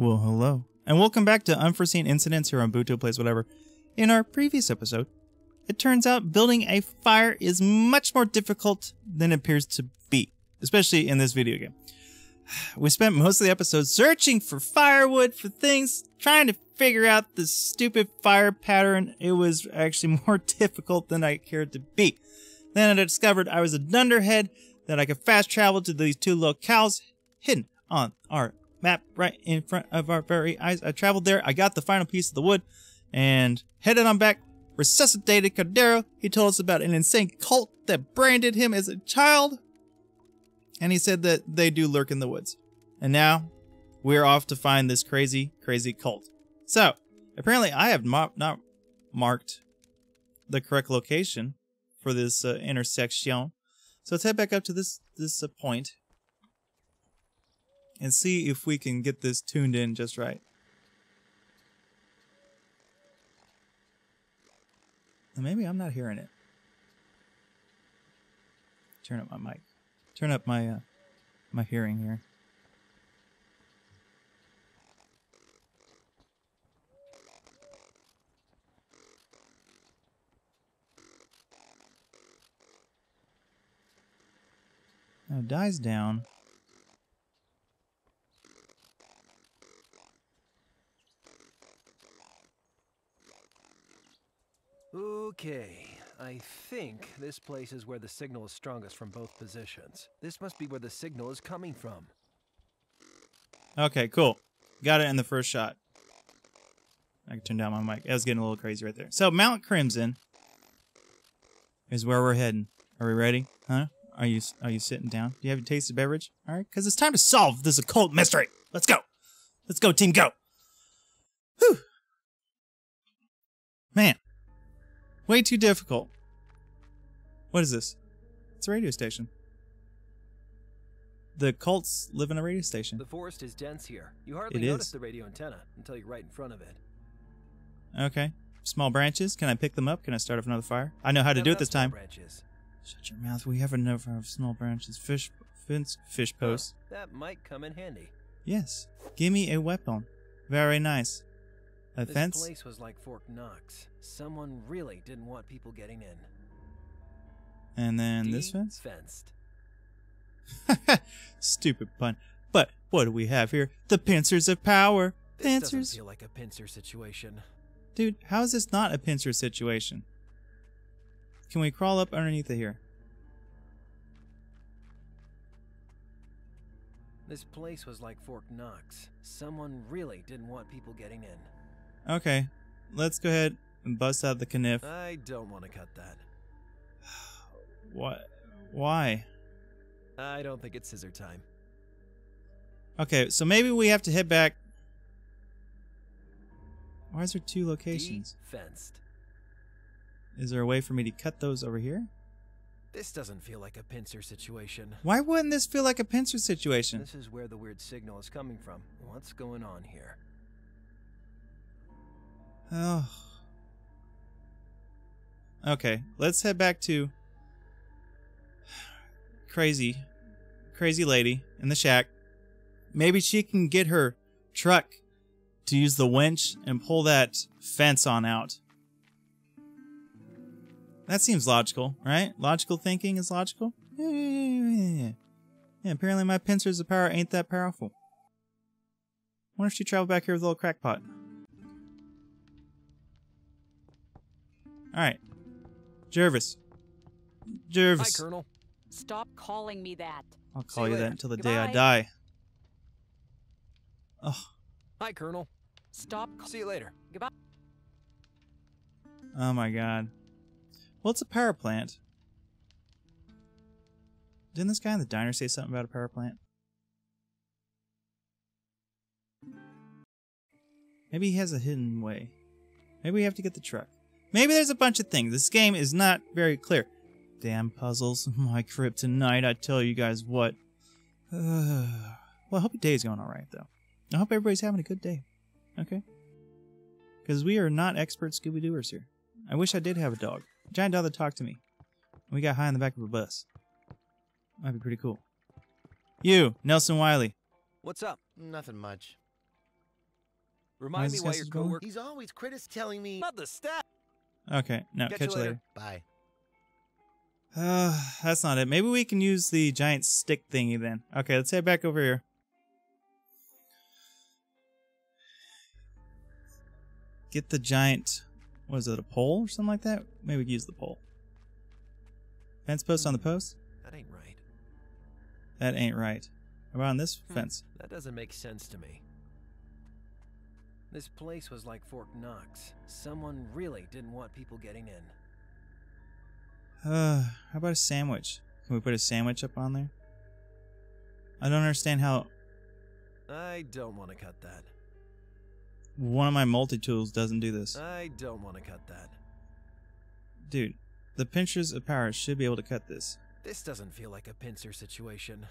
Well, hello. And welcome back to Unforeseen Incidents here on Buto Plays Whatever. In our previous episode, it turns out building a fire is much more difficult than it appears to be, especially in this video game. We spent most of the episode searching for firewood, for things, trying to figure out the stupid fire pattern. It was actually more difficult than I cared to be. Then I discovered I was a dunderhead, that I could fast travel to these two locales hidden on our map right in front of our very eyes. I traveled there, I got the final piece of the wood, and headed on back, resuscitated Cordero. He told us about an insane cult that branded him as a child. And he said that they do lurk in the woods. And now, we're off to find this crazy, crazy cult. So, apparently I have not marked the correct location for this uh, intersection. So let's head back up to this this uh, point and see if we can get this tuned in just right. Maybe I'm not hearing it. Turn up my mic. Turn up my uh, my hearing here. Now dies down. Okay, I think this place is where the signal is strongest from both positions. This must be where the signal is coming from. Okay, cool. Got it in the first shot. I can turn down my mic. I was getting a little crazy right there. So Mount Crimson is where we're heading. Are we ready? Huh? Are you are you sitting down? Do you have a tasted beverage? All right, because it's time to solve this occult mystery. Let's go. Let's go, team. Go. Whew. Man, Way too difficult. What is this? It's a radio station. The cults live in a radio station. The forest is dense here. You hardly it notice is. the radio antenna until you're right in front of it. Okay. Small branches. Can I pick them up? Can I start up another fire? I know how to do it this time. Branches. Shut your mouth. We have enough of small branches. Fish, fins, fish posts. Huh, that might come in handy. Yes. Give me a weapon. Very nice. A this fence? place was like Fort Knox. Someone really didn't want people getting in. And then this fence? Fenced. Stupid pun. But what do we have here? The pincers of power. This pincers. doesn't feel like a pincer situation. Dude, how is this not a pincer situation? Can we crawl up underneath it here? This place was like Fort Knox. Someone really didn't want people getting in. Okay, let's go ahead and bust out the kniff. I don't want to cut that. What? Why? I don't think it's scissor time. Okay, so maybe we have to head back. Why is there two locations? Fenced. Is there a way for me to cut those over here? This doesn't feel like a pincer situation. Why wouldn't this feel like a pincer situation? This is where the weird signal is coming from. What's going on here? Oh. Okay, let's head back to crazy, crazy lady in the shack. Maybe she can get her truck to use the winch and pull that fence on out. That seems logical, right? Logical thinking is logical. Yeah, yeah, yeah, yeah. yeah apparently my pincers of power ain't that powerful. wonder if she traveled back here with a little crackpot. All right, Jervis. Jervis. Hi, Colonel. Stop calling me that. I'll call See you you that until the day I die. Oh, Hi, Colonel. Stop. See you later. Goodbye. oh my God. Well, it's a power plant. Didn't this guy in the diner say something about a power plant? Maybe he has a hidden way. Maybe we have to get the truck. Maybe there's a bunch of things. This game is not very clear. Damn puzzles. My kryptonite, I tell you guys what. well, I hope your day's going alright, though. I hope everybody's having a good day. Okay? Because we are not expert Scooby Dooers here. I wish I did have a dog. A giant dog that talked to me. And we got high on the back of a bus. Might be pretty cool. You, Nelson Wiley. What's up? Nothing much. Remind me why guy's your spelling? coworker. He's always critis telling me. Not the stat. Okay, no, Catch catch, you you later. Bye. Uh, that's not it. Maybe we can use the giant stick thingy then. Okay, let's head back over here. Get the giant. What is it? A pole or something like that? Maybe we can use the pole. Fence post on the post. That ain't right. That ain't right. How about on this Hmm. fence? That doesn't make sense to me. This place was like Fort Knox. Someone really didn't want people getting in. Uh, how about a sandwich? Can we put a sandwich up on there? I don't understand how I don't want to cut that. one of my multi tools doesn't do this. I don't want to cut that. Dude, the pinchers of power should be able to cut this. This doesn't feel like a pincer situation.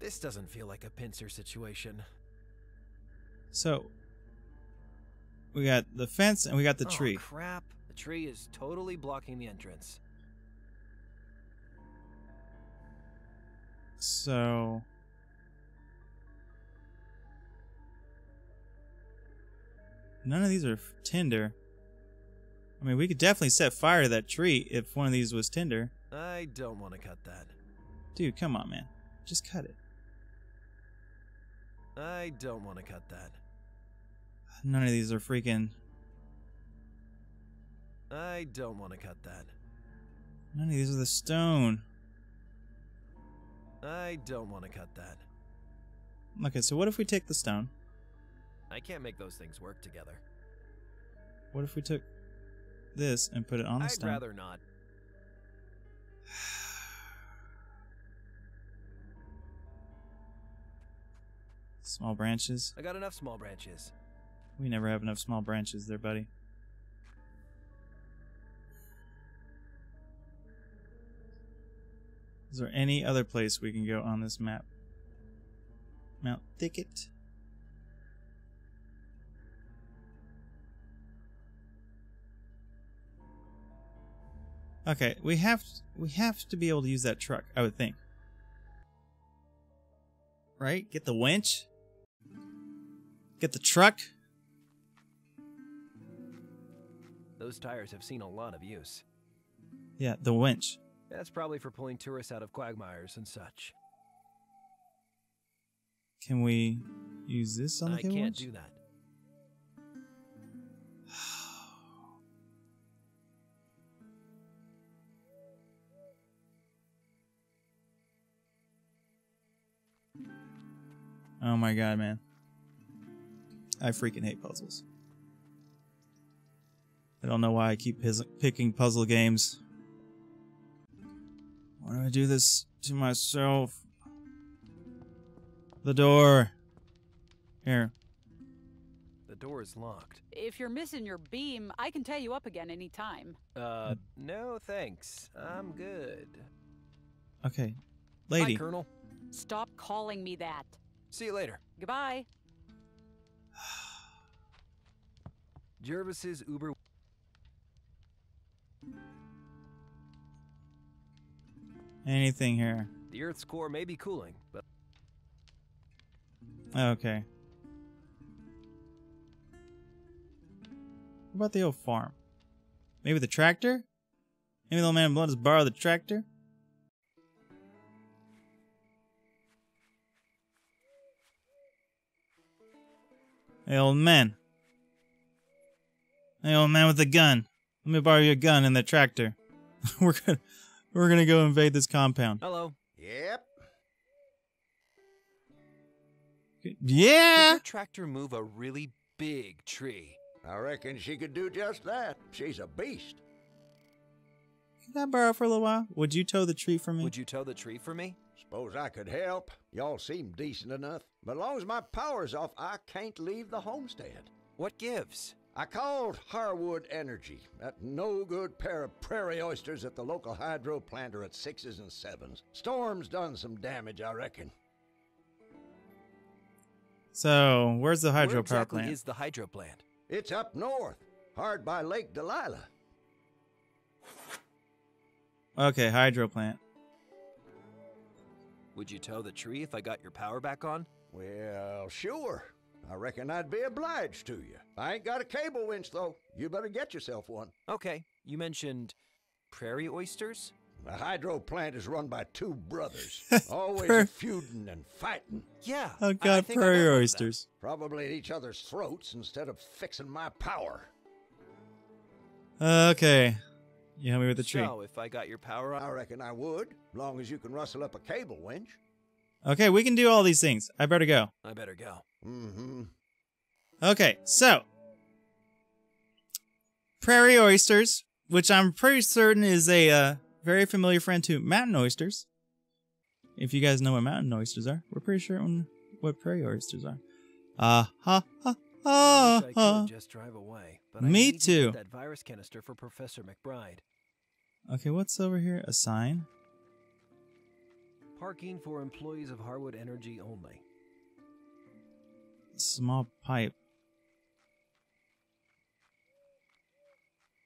This doesn't feel like a pincer situation. So, we got the fence and we got the oh, tree. crap. The tree is totally blocking the entrance. So, none of these are f- tinder. I mean, we could definitely set fire to that tree if one of these was tinder. I don't want to cut that. Dude, come on, man. Just cut it. I don't want to cut that. None of these are freaking. I don't want to cut that. None of these are the stone. I don't want to cut that. Okay, so what if we take the stone? I can't make those things work together. What if we took this and put it on the I'd stone? rather not. Small branches. I got enough small branches. We never have enough small branches there, buddy. Is there any other place we can go on this map? Mount Thicket. Okay, we have we have to be able to use that truck, I would think. Right? Get the winch. Get the truck. Those tires have seen a lot of use. Yeah, the winch. That's probably for pulling tourists out of quagmires and such. Can we use this on the I can't winch? do that. Oh my god, man. I freaking hate puzzles. I don't know why I keep pis- picking puzzle games. Why do I do this to myself? The door. Here. The door is locked. If you're missing your beam, I can tie you up again anytime. Uh, no thanks. I'm good. Okay. Lady. Hi, Colonel. Stop calling me that. See you later. Goodbye. Jervis's Uber. Anything here. The Earth's core may be cooling, but Okay. What about the old farm? Maybe the tractor? Maybe the old man in blood just borrow the tractor? Hey, old man. Hey, old man with the gun. Let me borrow your gun and the tractor. we're gonna, we're gonna go invade this compound. hello. Yep. Could Yeah. your tractor move a really big tree? I reckon she could do just that. She's a beast. Can I borrow for a little while? Would you tow the tree for me? Would you tow the tree for me? Suppose I could help. Y'all seem decent enough. But as long as my power's off, I can't leave the homestead. What gives? I called Harwood Energy. That no good pair of prairie oysters at the local hydro plant are at sixes and sevens. Storm's done some damage, I reckon. So, where's the hydro Where hydropower exactly plant? is the hydro plant? It's up north, hard by Lake Delilah. Okay, hydro plant. Would you tow the tree if I got your power back on? Well, sure. I reckon I'd be obliged to you. I ain't got a cable winch, though. You better get yourself one. Okay, you mentioned prairie oysters? The hydro plant is run by two brothers, always Prairie- feuding and fighting, Yeah. Oh I- I god, I've prairie heard of that. oysters. probably at each other's throats instead of fixing my power. Uh, okay. You help me with the tree. So, if I got your power I reckon I would, long as you can rustle up a cable winch. Okay, we can do all these things. I better go. I better go. Mm-hmm. Okay, so prairie oysters, which I'm pretty certain is a uh, very familiar friend to mountain oysters. If you guys know what mountain oysters are, we're pretty sure on what prairie oysters are. Uh ha ha I ha wish I ha. could just drive away, but I Me need to too. get that virus canister for Professor McBride. Okay, what's over here? A sign. Parking for employees of Harwood Energy only. Small pipe.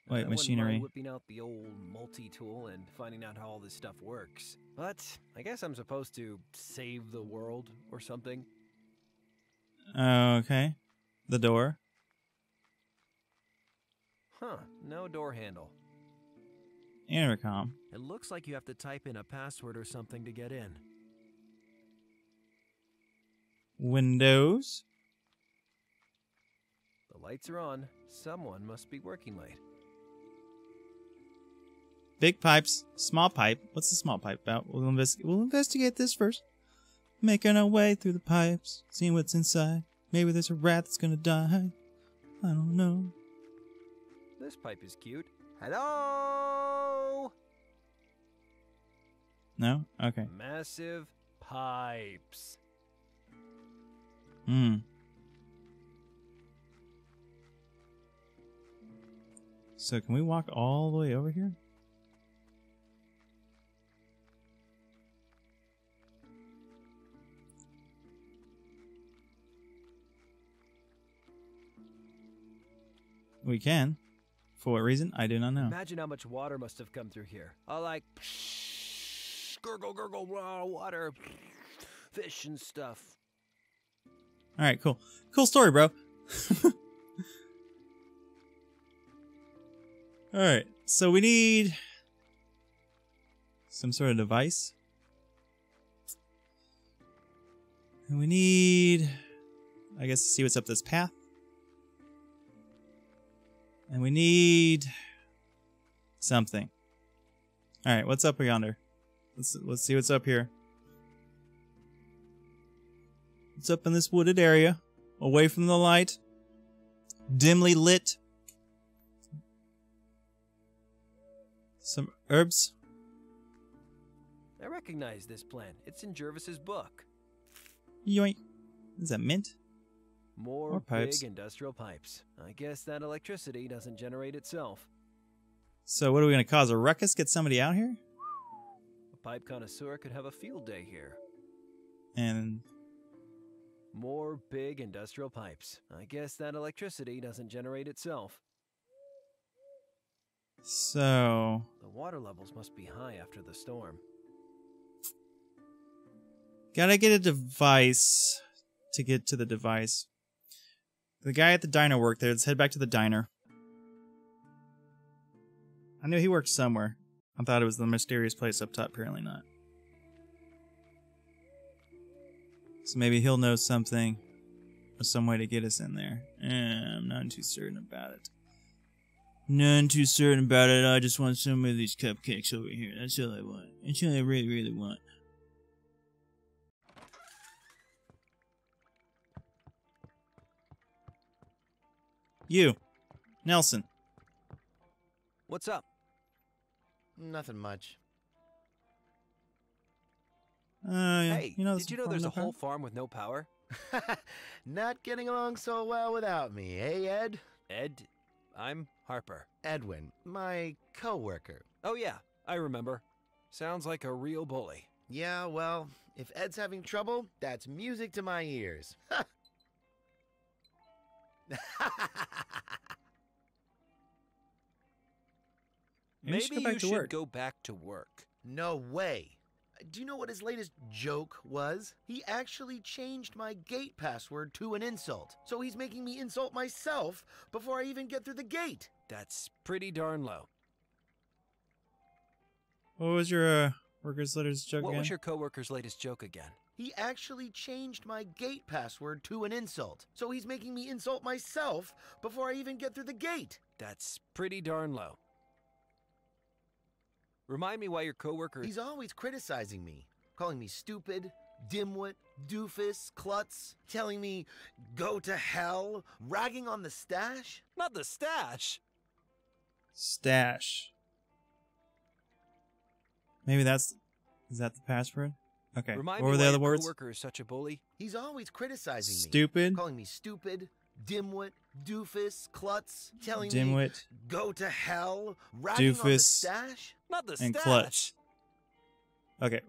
Wait, machinery. Whipping out the old multi-tool and finding out how all this stuff works. But I guess I'm supposed to save the world or something. Okay. The door. Huh? No door handle. Intercom. It looks like you have to type in a password or something to get in. Windows. The lights are on. Someone must be working late. Big pipes, small pipe. What's the small pipe about? We'll investigate. We'll investigate this first. Making our way through the pipes, seeing what's inside. Maybe there's a rat that's gonna die. I don't know. This pipe is cute. Hello? No. Okay. Massive pipes. Hmm. So can we walk all the way over here? We can. For what reason? I do not know. Imagine how much water must have come through here. All like gurgle, gurgle, raw water, fish and stuff. All right, cool. Cool story, bro. All right. So we need some sort of device. And we need I guess to see what's up this path. And we need something. All right, what's up yonder? Let's let's see what's up here. It's up in this wooded area, away from the light, dimly lit. Some herbs. I recognize this plant. It's in Jervis's book. Yoink. Is that mint? More More pipes. big industrial pipes. I guess that electricity doesn't generate itself. So what are we gonna cause a ruckus? Get somebody out here? Pipe connoisseur could have a field day here. And More big industrial pipes. I guess that electricity doesn't generate itself. so The water levels must be high after the storm. gotta get a device to get to the device. The guy at the diner worked there. Let's head back to the diner. I knew he worked somewhere. I thought it was the mysterious place up top. Apparently not. So maybe he'll know something or some way to get us in there. Eh, I'm not too certain about it. None too certain about it. I just want some of these cupcakes over here. That's all I want. That's all I really, really want. You, Nelson. What's up? Nothing much. Uh, yeah. Hey, you know, did you know there's a whole farm with no power? Not getting along so well without me, eh, Ed? Ed, I'm Harper. Edwin, my coworker. Oh, yeah, I remember. Sounds like a real bully. Yeah, well, if Ed's having trouble, that's music to my ears. Maybe you should go back you to should work. go back to work. no way. Do you know what his latest joke was? He actually changed my gate password to an insult. So he's making me insult myself before I even get through the gate. That's pretty darn low. What was your uh, workers' letters joke What again? was your coworker's latest joke again? He actually changed my gate password to an insult. So he's making me insult myself before I even get through the gate. That's pretty darn low. Remind me why your coworker. He's always criticizing me, calling me stupid, dimwit, doofus, klutz, telling me go to hell, ragging on the stash. Not the stash. Stash. Maybe that's. Is that the password? Okay. Remind what me were why the other your words? coworker is such a bully. He's always criticizing me, Stupid. calling me stupid, dimwit, doofus, klutz, telling me Dimwit. go to hell, ragging on the stash. Not the And stash. clutch. Okay.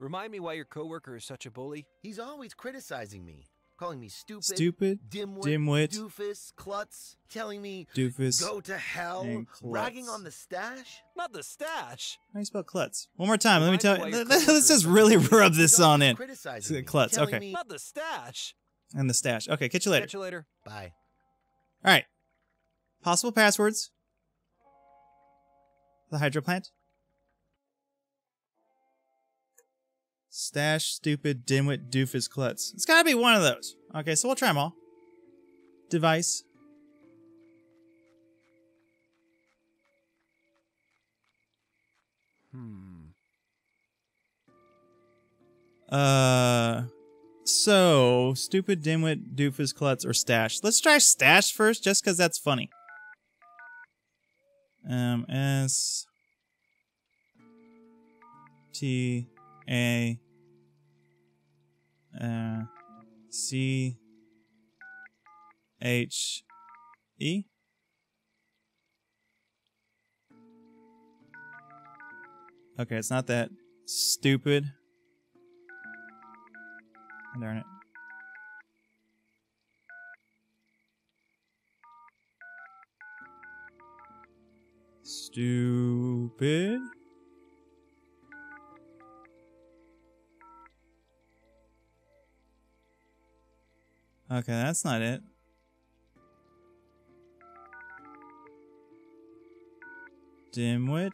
Remind me why your coworker is such a bully. He's always criticizing me, calling me stupid, Stupid. dimwit, dimwit, doofus, klutz, telling me Doofus. go to hell, and ragging on the stash. Not the stash. How do you spell klutz? One more time. Let me tell you. Let's just really such a bully. rub this on in. criticizing me, Klutz, telling okay. me- Not the stash. And the stash. Okay. Catch you later. Catch you later. Bye. All right. Possible passwords. The hydro plant. Stash, stupid, dimwit, doofus, klutz. It's got to be one of those. Okay, so we'll try them all. Device. Hmm. Uh, so stupid, dimwit, doofus, klutz, or stash. Let's try stash first, just because that's funny. Um, S T A uh C H E. Okay, it's not that stupid. Darn it. Stupid. Okay, that's not it. Dimwit.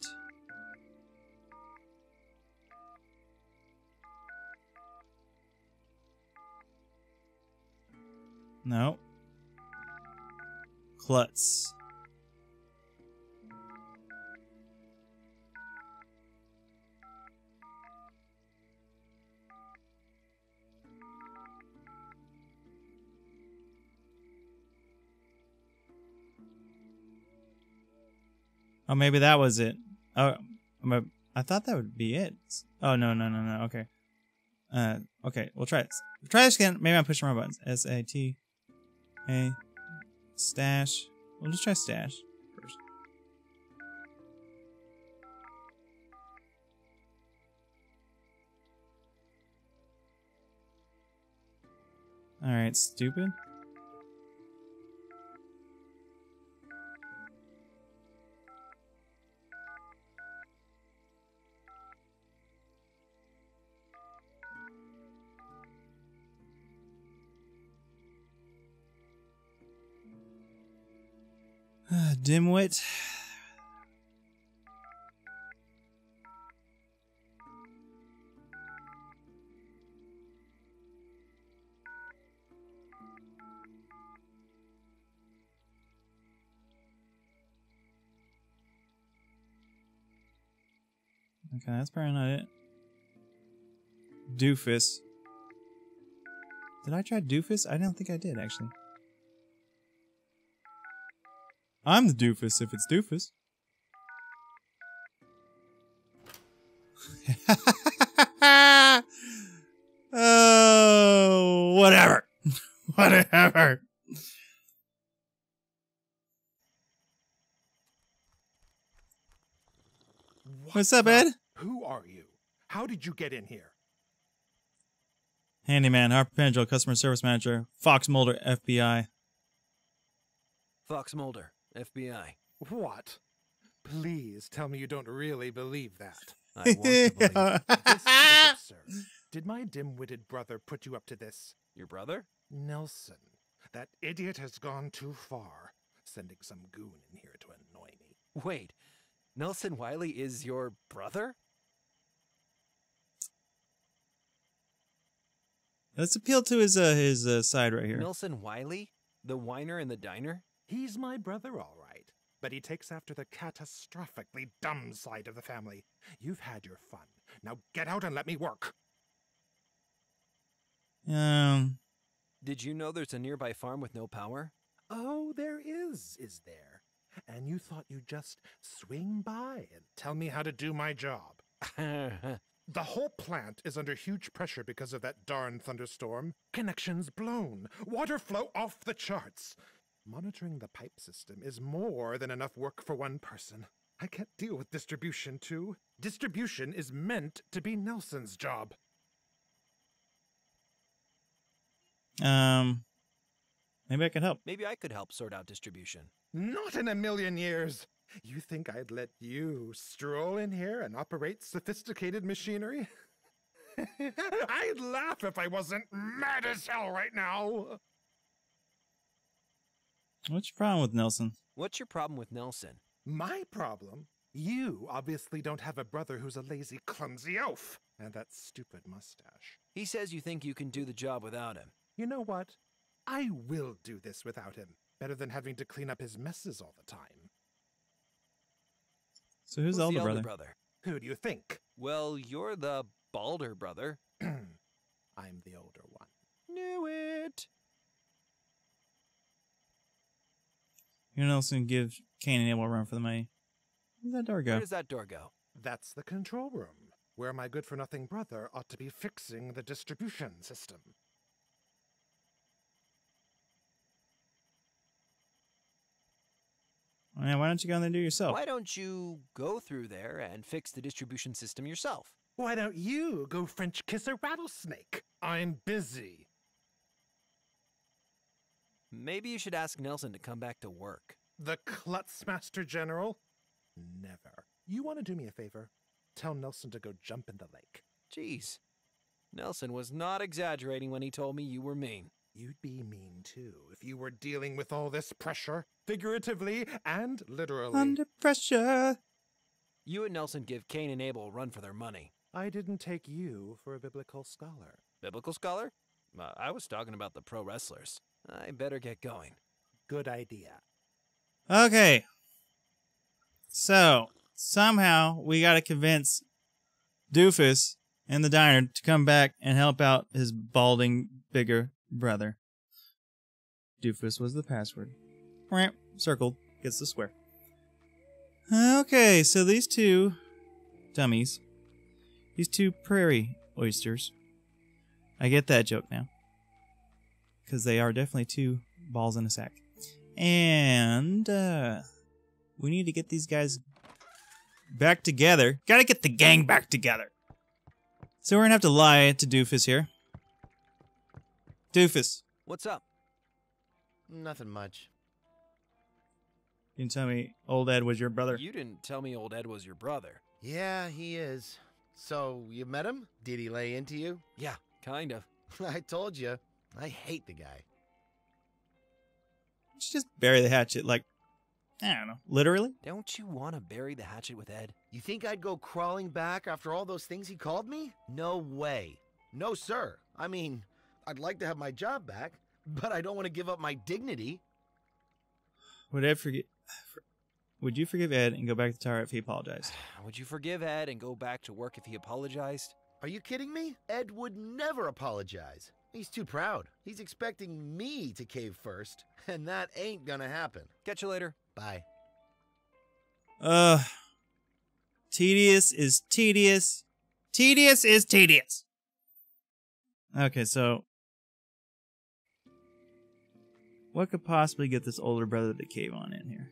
No. Klutz. Oh, maybe that was it. Oh, I thought that would be it. Oh no no no no. Okay. Uh, okay, we'll try this. Try this again. Maybe I'm pushing my buttons. S A T A stash. We'll just try stash first. All right, stupid. Dimwit. Okay, that's probably not it. Doofus. Did I try doofus? I don't think I did, actually. I'm the doofus if it's doofus. oh, whatever. whatever. What's up, Ed? Who are you? How did you get in here? Handyman, Harper Pendrell, Customer Service Manager, Fox Mulder, FBI. Fox Mulder, FBI. What? Please tell me you don't really believe that. I want to believe. This is absurd. Did my dim-witted brother put you up to this? Your brother? Nelson, that idiot has gone too far, sending some goon in here to annoy me. Wait, Nelson Wiley is your brother? Let's appeal to his uh, his uh, side right here. Nelson Wiley? The whiner in the diner? He's my brother, all right, but he takes after the catastrophically dumb side of the family. You've had your fun. Now get out and let me work. Um, Did you know there's a nearby farm with no power? Oh, there is, is there? And you thought you'd just swing by and tell me how to do my job. The whole plant is under huge pressure because of that darn thunderstorm. Connections blown, water flow off the charts. Monitoring the pipe system is more than enough work for one person. I can't deal with distribution, too. Distribution is meant to be Nelson's job. um, maybe I can help. Maybe I could help sort out distribution. Not in a million years. You think I'd let you stroll in here and operate sophisticated machinery? I'd laugh if I wasn't mad as hell right now. What's your problem with Nelson? What's your problem with Nelson? My problem? You obviously don't have a brother who's a lazy, clumsy oaf. And that stupid mustache. He says you think you can do the job without him. You know what? I will do this without him. Better than having to clean up his messes all the time. So who's, the older brother? brother? Who do you think? Well, you're the balder brother. I'm the older one. Knew it. You know, Nelson give Cain and Abel a run for the money. Where'd that door go? Where does that door go? That's the control room, where my good for nothing brother ought to be fixing the distribution system. Yeah, why don't you go in there and do it yourself? Why don't you go through there and fix the distribution system yourself? Why don't you go French kiss a rattlesnake? I'm busy. Maybe you should ask Nelson to come back to work. The Klutz Master General? Never. You want to do me a favor? Tell Nelson to go jump in the lake. Jeez. Nelson was not exaggerating when he told me you were mean. You'd be mean too if you were dealing with all this pressure, figuratively and literally. Under pressure. You and Nelson give Cain and Abel a run for their money. I didn't take you for a biblical scholar. Biblical scholar? Uh, I was talking about the pro wrestlers. I better get going. Good idea. Okay. So somehow we got to convince Doofus and the diner to come back and help out his balding bigger brother. Doofus was the password. Ramp circled gets the square. Okay, so these two dummies, these two prairie oysters. I get that joke now. Because they are definitely two balls in a sack. And uh, we need to get these guys back together. Gotta get the gang back together. So we're gonna have to lie to Doofus here. Doofus, What's up? Nothing much. you can tell me old Ed was your brother. You didn't tell me old Ed was your brother. Yeah, he is. So, you met him? Did he lay into you? Yeah, kind of. I told you. I hate the guy. You should just bury the hatchet, like, I don't know, literally? Don't you want to bury the hatchet with Ed? You think I'd go crawling back after all those things he called me? No way. No, sir. I mean, I'd like to have my job back, but I don't want to give up my dignity. Would Ed forget? Would you forgive Ed and go back to the tower if he apologized? Would you forgive Ed and go back to work if he apologized? Are you kidding me? Ed would never apologize. He's too proud. He's expecting me to cave first, and that ain't gonna happen. Catch you later. Bye. Uh, tedious is tedious. Tedious is tedious. Okay, so what could possibly get this older brother to cave on in here?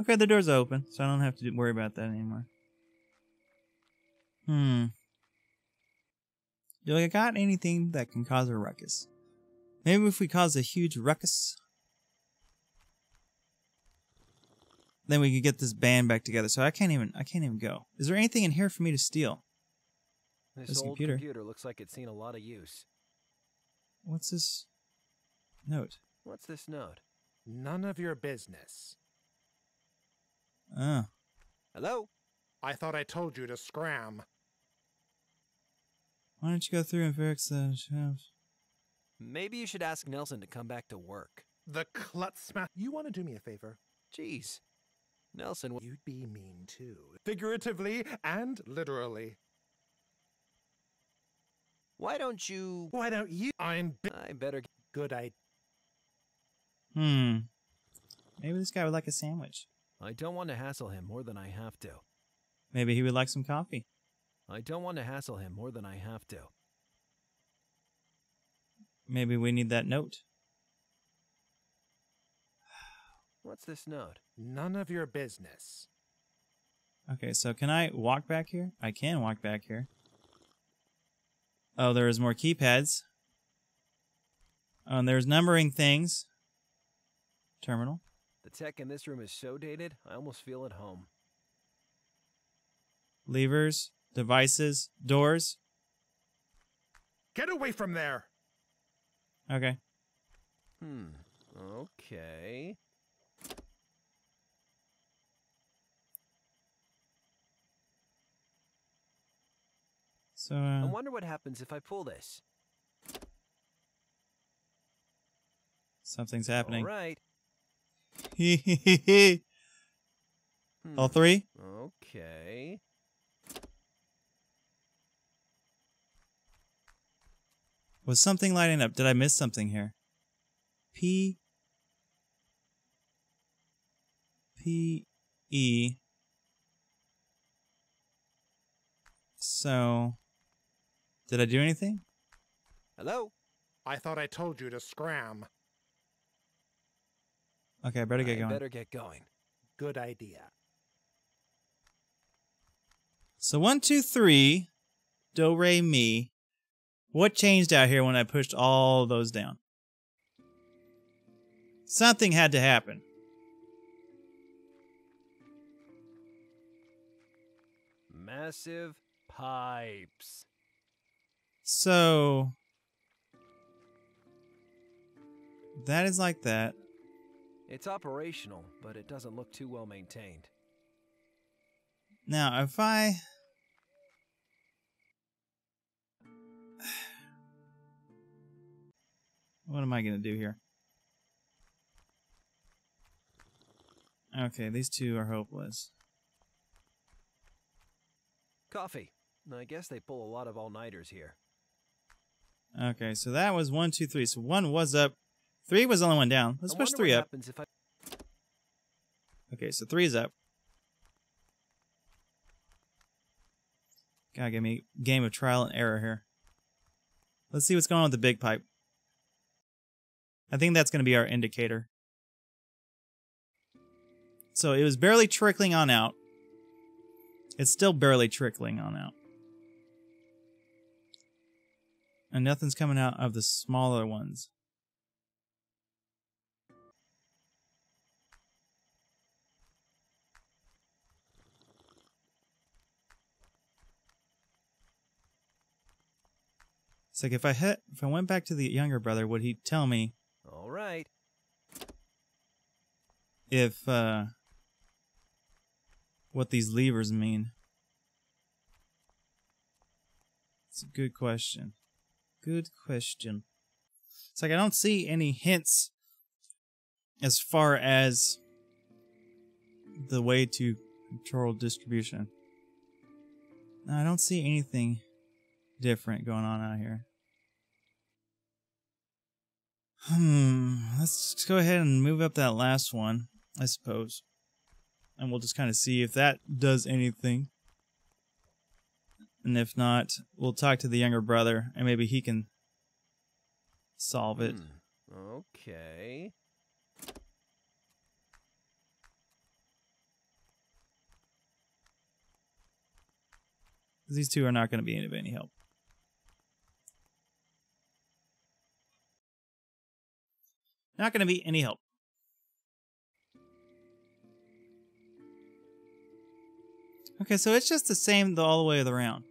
Okay, the door's open, so I don't have to worry about that anymore. Hmm. Do I got anything that can cause a ruckus? Maybe if we cause a huge ruckus. then we could get this band back together. So I can't even I can't even go. Is there anything in here for me to steal? This This old computer. computer looks like it's seen a lot of use. What's this note? What's this note? None of your business. Oh. Hello? I thought I told you to scram. Why don't you go through and fix the shelves? Maybe you should ask Nelson to come back to work. The klutz smash. You want to do me a favor? Jeez. Nelson, w- You'd be mean too. Figuratively and literally. why don't you... Why don't you? I'm I better... g- good I... Hmm. Maybe this guy would like a sandwich. I don't want to hassle him more than I have to. Maybe he would like some coffee. I don't want to hassle him more than I have to. Maybe we need that note. What's this note? None of your business. Okay, so can I walk back here? I can walk back here. Oh, there's more keypads. Oh, and there's numbering things. Terminal. The tech in this room is so dated, I almost feel at home. Levers. Devices. Doors. Get away from there. Okay. Hmm. Okay. So, I uh, wonder what happens if I pull this. something's happening. All right. All three? Okay. Was something lighting up? Did I miss something here? P P E So did I do anything? Hello? I thought I told you to scram. Okay, I better get I going. better get going. Good idea. So one, two, three, do re mi. What changed out here when I pushed all those down? Something had to happen. Massive pipes. So that is like that. It's operational, but it doesn't look too well maintained. Now, if I What am I going to do here? Okay, these two are hopeless. Coffee. I guess they pull a lot of all-nighters here. Okay, so that was one, two, three. So one was up. Three was the only one down. Let's I push three up. Okay, so three is up. Gotta give me game of trial and error here. Let's see what's going on with the big pipe. I think that's going to be our indicator. So it was barely trickling on out. It's still barely trickling on out. And nothing's coming out of the smaller ones. It's like if I hit, if I went back to the younger brother, would he tell me All right. if uh what these levers mean? It's a good question. Good question. It's like I don't see any hints as far as the way to control distribution. No, I don't see anything different going on out here. Hmm, let's go ahead and move up that last one, I suppose. And we'll just kind of see if that does anything. And if not, we'll talk to the younger brother and maybe he can solve it. Hmm. Okay. These two are not going to be of any help. Not going to be any help. Okay, so it's just the same the, all the way around.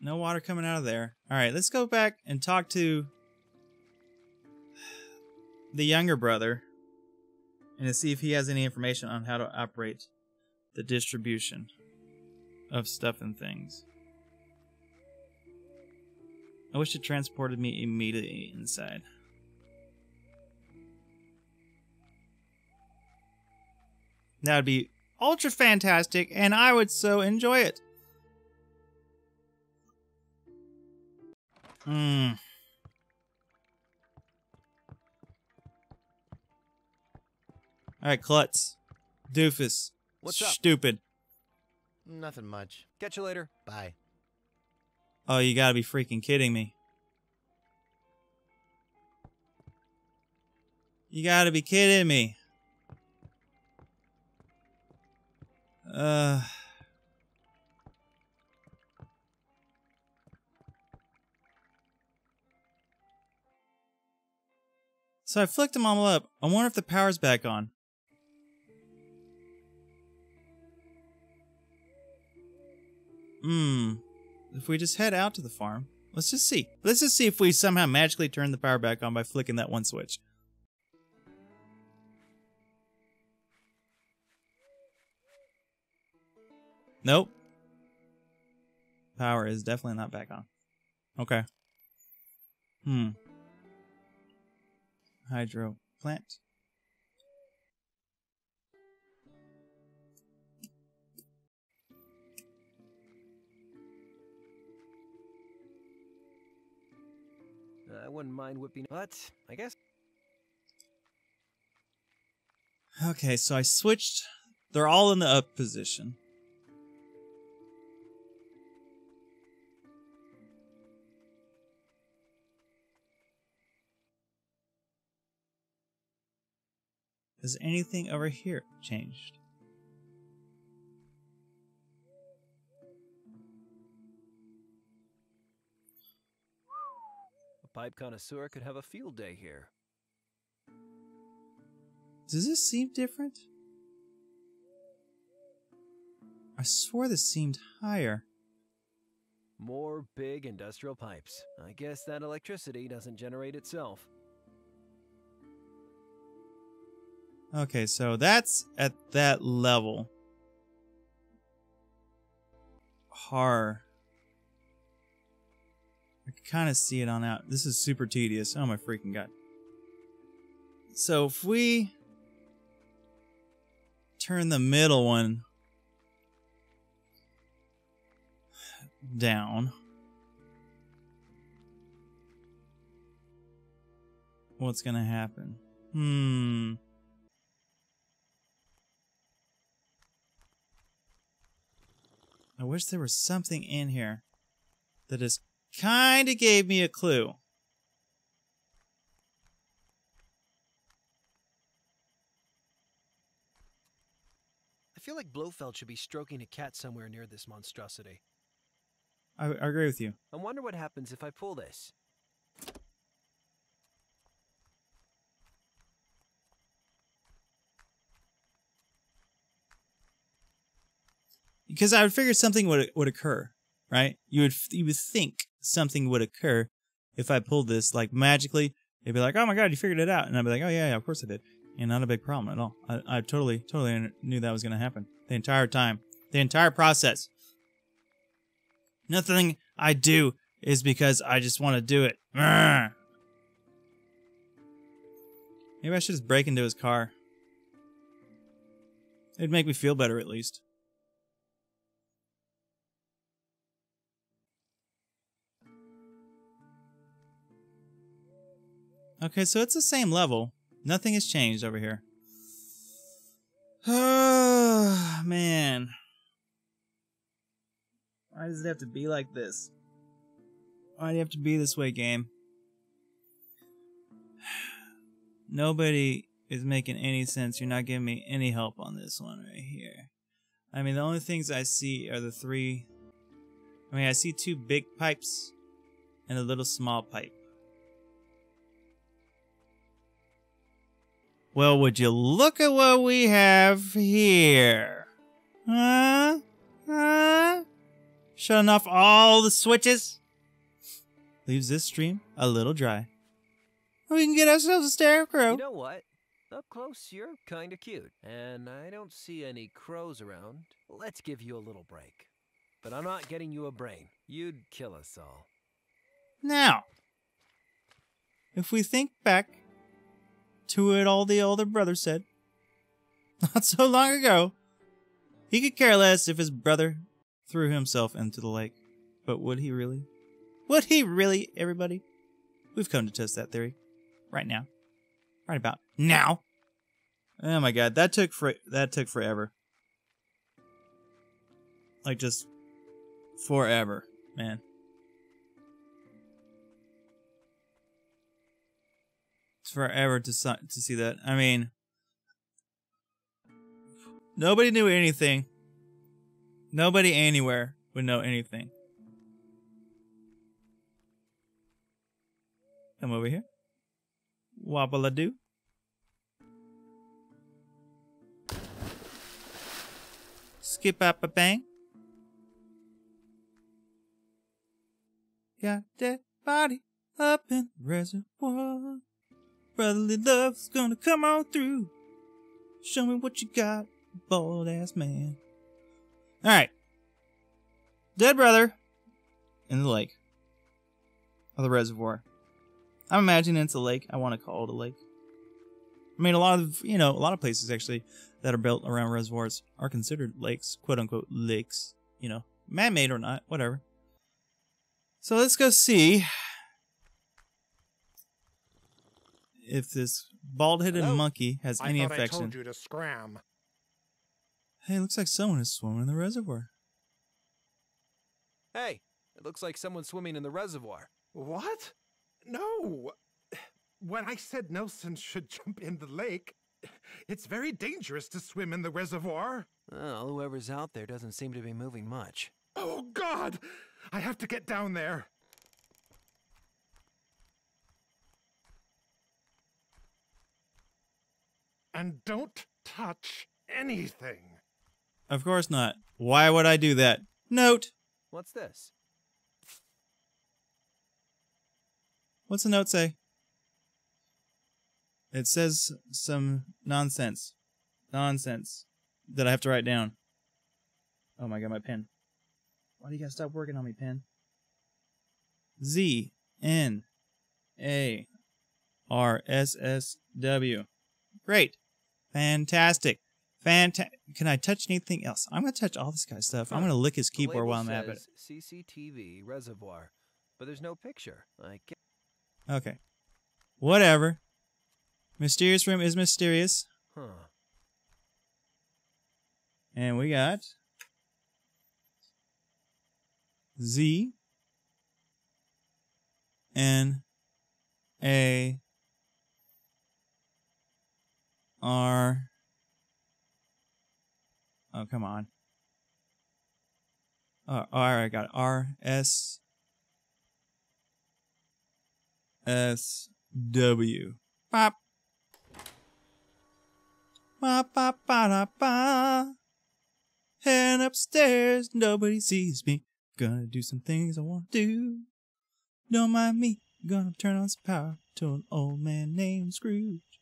No water coming out of there. All right, let's go back and talk to the younger brother and to see if he has any information on how to operate the distribution of stuff and things. I wish it transported me immediately inside. That would be ultra fantastic, and I would so enjoy it. Hmm. All right, Klutz, Doofus, What's up? stupid. Nothing much. Catch you later. Bye. Oh, you gotta be freaking kidding me. You gotta be kidding me. Uh. So I flicked them all up. I wonder if the power's back on. Hmm. If we just head out to the farm, let's just see. Let's just see if we somehow magically turn the power back on by flicking that one switch. Nope. Power is definitely not back on. Okay. Hmm. Hydro plant. I wouldn't mind whipping, but I guess Okay, so I switched. They're all in the up position. Has anything over here changed? Pipe connoisseur could have a field day here. Does this seem different? I swore this seemed higher. More big industrial pipes. I guess that electricity doesn't generate itself. Okay, so that's at that level. Horror. Can kind of see it on out. This is super tedious. Oh my freaking god. So if we turn the middle one down. What's going to happen? Hmm. I wish there was something in here that just kind of gave me a clue. I feel like Blofeld should be stroking a cat somewhere near this monstrosity. I, I agree with you. I wonder what happens if I pull this. because I would figure something would would occur, right? You would you would think something would occur if I pulled this like magically. They'd be like, "Oh my god, you figured it out," and I'd be like, "Oh yeah, yeah, of course I did," and not a big problem at all. I, I totally totally knew that was going to happen the entire time, the entire process. Nothing I do is because I just want to do it. Maybe I should just break into his car. It'd make me feel better at least. Okay, so it's the same level. Nothing has changed over here. Oh, man. Why does it have to be like this? Why do you have to be this way, game? Nobody is making any sense. You're not giving me any help on this one right here. I mean, the only things I see are the three. I mean, I see two big pipes and a little small pipe. Well, would you look at what we have here? Huh? Huh? Shutting off all the switches? Leaves this stream a little dry. We can get ourselves a scarecrow. You know what? Up close, you're kinda cute. And I don't see any crows around. Let's give you a little break. But I'm not getting you a brain. You'd kill us all. Now, if we think back to what all the older brother said not so long ago, he could care less if his brother threw himself into the lake. But would he really? Would he really, everybody? We've come to test that theory. Right now. Right about now. Oh my god, that took for that took forever. Like just forever, man. Forever to to see that. I mean, nobody knew anything. Nobody anywhere would know anything. Come over here. Wobble a doo. Skip up a bang. Got that body up in the reservoir. Brotherly love's gonna come on through. Show me what you got, bald ass man. Alright. Dead brother in the lake. Or the reservoir. I'm imagining it's a lake. I want to call it a lake. I mean, a lot of, you know, a lot of places actually that are built around reservoirs are considered lakes, quote unquote lakes, you know, man made or not, whatever. So let's go see if this bald headed Hello? monkey has I any thought I affection. told you to scram. Hey, looks like someone is swimming in the reservoir. Hey, it looks like someone's swimming in the reservoir. What? No. When I said Nelson should jump in the lake, it's very dangerous to swim in the reservoir. Well, whoever's out there doesn't seem to be moving much. Oh, God! I have to get down there. And don't touch anything. Of course not. Why would I do that? Note. What's this? What's the note say? It says some nonsense. Nonsense that I have to write down. Oh my god, my pen. Why do you gotta stop working on me, pen? Z N A R S S W. Great. Fantastic. Fanta- Can I touch anything else? I'm gonna touch all this guy's stuff. I'm gonna lick his keyboard while I'm at it. CCTV reservoir, but there's no picture. I can't. Okay. Whatever. Mysterious room is mysterious. Huh. And we got Z N A R Oh come on. Uh, I got it. R S S W. Pop. Ba ba ba da ba. Head upstairs, nobody sees me. Gonna do some things I wanna do. Don't mind me. Gonna turn on some power to an old man named Scrooge.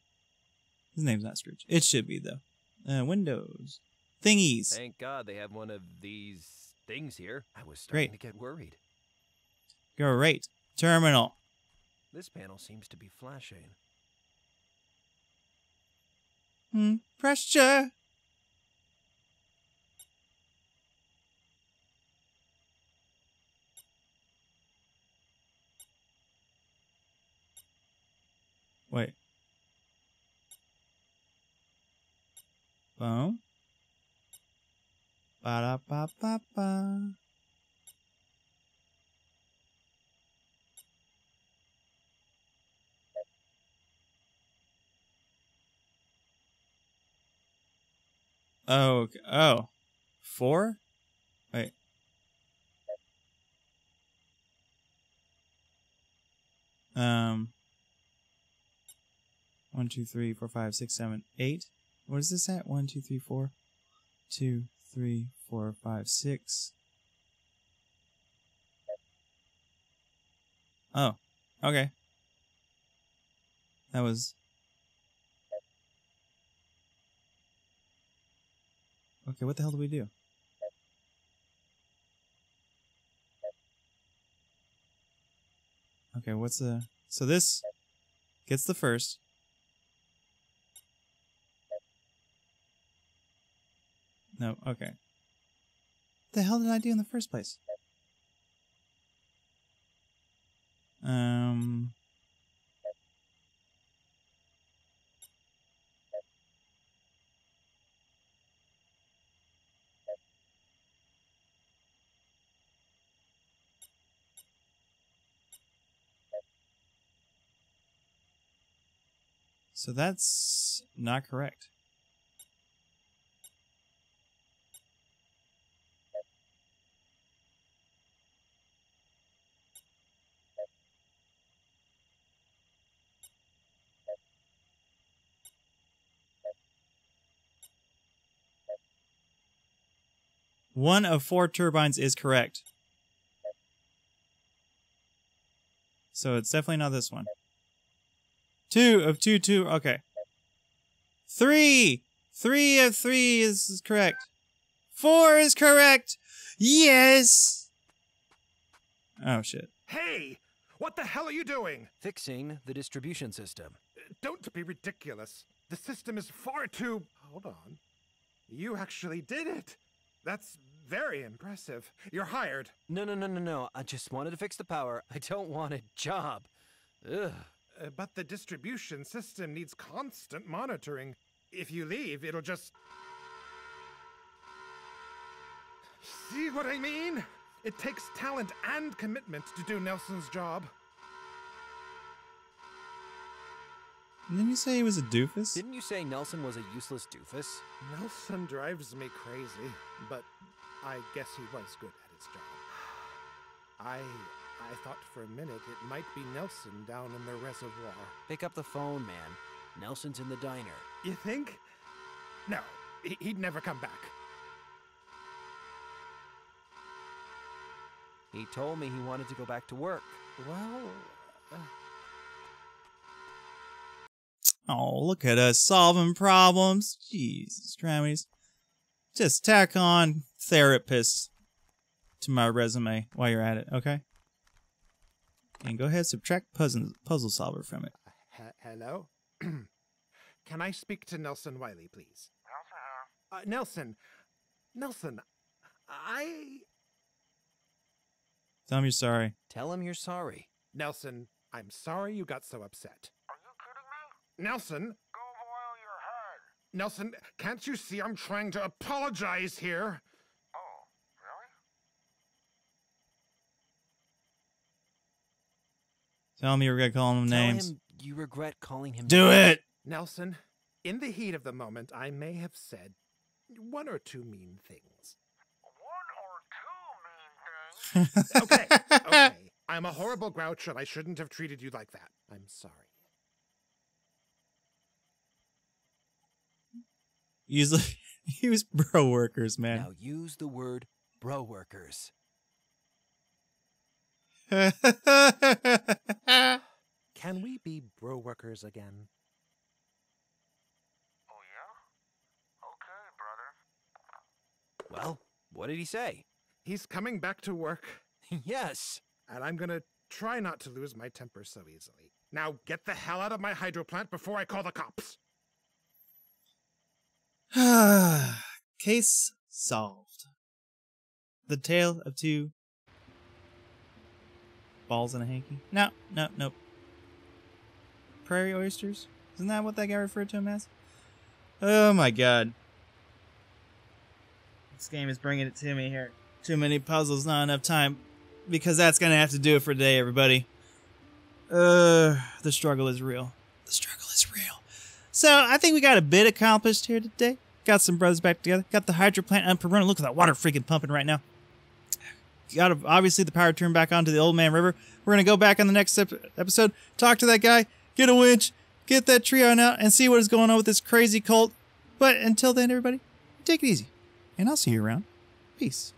His name's not Scrooge. It should be though. Uh, windows, thingies. Thank God they have one of these things here. I was starting Great. to get worried. Great. Terminal. This panel seems to be flashing. Hmm. Pressure. Wait. Boom. Ba da ba ba ba. Oh, okay. oh, four? Wait. Um. One, two, three, four, five, six, seven, eight. What is this at? One, two, three, four. Two, three, four, five, six. Oh, okay. That was. Okay, what the hell do we do? Okay, what's the. So this gets the first. No, okay. What the hell did I do in the first place? Um. So that's not correct. One of four turbines is correct. So it's definitely not this one. Two of two, two. Okay. Three. Three of three is is correct. Four is correct. Yes. Oh shit. Hey! What the hell are you doing? Fixing the distribution system. Don't be ridiculous. The system is far too. Hold on. You actually did it. That's very impressive. You're hired. No, no, no, no, no. I just wanted to fix the power. I don't want a job. Ugh. Uh, but the distribution system needs constant monitoring. If you leave, it'll just. See what I mean? It takes talent and commitment to do Nelson's job. Didn't you say he was a doofus? Didn't you say Nelson was a useless doofus? Nelson drives me crazy, but I guess he was good at his job. I I thought for a minute it might be Nelson down in the reservoir. Pick up the phone, man. Nelson's in the diner. You think? No, he- he'd never come back. He told me he wanted to go back to work. Well, uh, Oh, look at us solving problems. Jesus, Tramis. Just tack on therapist to my resume while you're at it, okay? And go ahead, subtract puzzle, puzzle solver from it. He- hello? Can I speak to Nelson Wiley, please? Uh, Nelson. Nelson. I. Tell him you're sorry. tell him you're sorry. Nelson, I'm sorry you got so upset. Are you kidding me? Nelson. Go boil your head. Nelson, can't you see I'm trying to apologize here? Oh, really? Tell him you regret calling him Tell names. him you regret calling him. Do names. it! Nelson, in the heat of the moment, I may have said one or two mean things. One or two mean things? okay, okay. I'm a horrible grouch and I shouldn't have treated you like that. I'm sorry. Usually, use bro workers, man. Now use the word bro workers. Can we be bro workers again? Oh yeah? Okay, brother. Well, what did he say? He's coming back to work, yes. and I'm gonna try not to lose my temper so easily. Now get the hell out of my hydro plant before I call the cops. Case solved. The tale of two balls in a hanky. No, no, nope. Prairie oysters? Isn't that what that guy referred to him as? Oh my god. This game is bringing it to me here. Too many puzzles, not enough time. Because that's gonna have to do it for today, everybody. Uh, the struggle is real. The struggle is real. So I think we got a bit accomplished here today. Got some brothers back together. Got the hydro plant up and running. Look at that water freaking pumping right now. Got obviously the power turned back on to the old man river. We're gonna go back on the next ep- episode, talk to that guy, get a winch, get that tree on out and see what is going on with this crazy cult. But until then, everybody, take it easy. And I'll see you around. Peace.